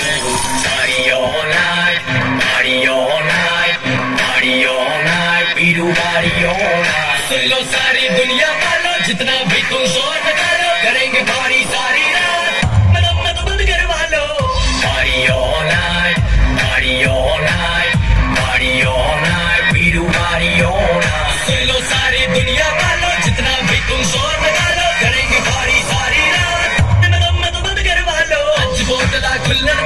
Party all night, party all night, party all night, पीरू party all night. सुन लो सारी दुनिया वालों जितना भी तुम शोर बता लो करेंगे party सारी रात मरम्मत बंद करवा लो Party all night, party all night, party all night, पीरू party all night. सुन लो सारी दुनिया वालों जितना भी तुम शोर बता लो करेंगे party सारी रात मरम्मत बंद करवा लो आज बोतला खुलना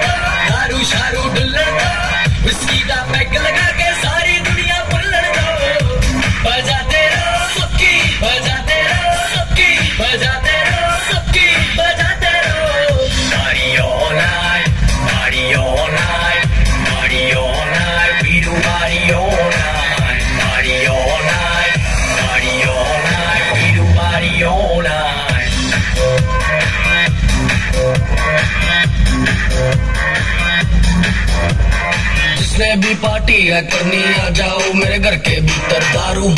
जिसने भी पार्टी है करनी, आ जाओ मेरे घर के भीतर दारू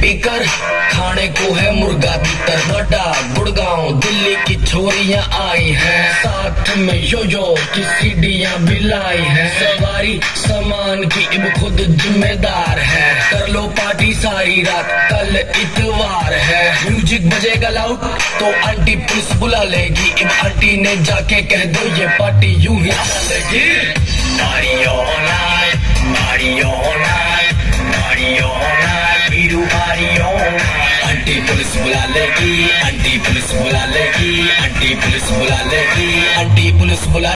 पीकर। खाने को है मुर्गा भीतर, बड़ा गुड़गांव, दिल्ली की छोरियाँ आई हैं। साथ में यो यो की सीढ़ियाँ भी लाई है। सवारी सामान की इब खुद जिम्मेदार है। कर लो पार्टी सारी रात, कल इतवार है। म्यूज़िक बजेगा लाउड तो आंटी पुलिस बुला लेगी। इब आंटी ने जाके कह दो, ये पार्टी यूँ ही चलेगी पुलिस बुला ले। आंटी पुलिस बुला